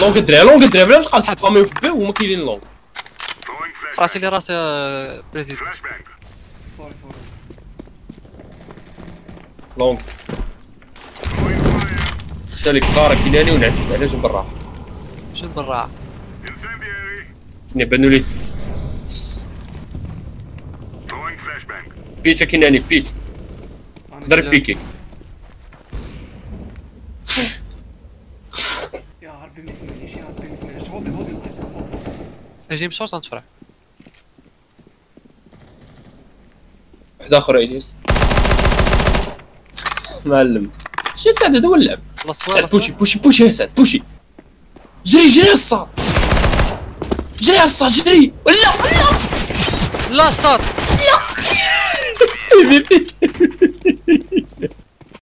لونغ الدراري لونغ الدراري بلا ما تبقى تسباميو في بي وهما كاينين لونغ راسي لي راسي سوري لونغ سالك كارا كيناني ونعس. على جنب الراحه شنو بالراعة كنا بانوا لي بيتا كيناني بيت تقدر بيكي. يا ربي ما يسمعنيش يا ربي ما يسمعنيش. هودي هودي هودي نجي بشورت غنتفرع واحد آخر إلياس. معلم. شي سعد هذا هو اللعب لا سعد بوشي بوشي بوشي يا سعد بوشي. جري جري الصاد جري الصاد جري. ولا ولا. لا صاد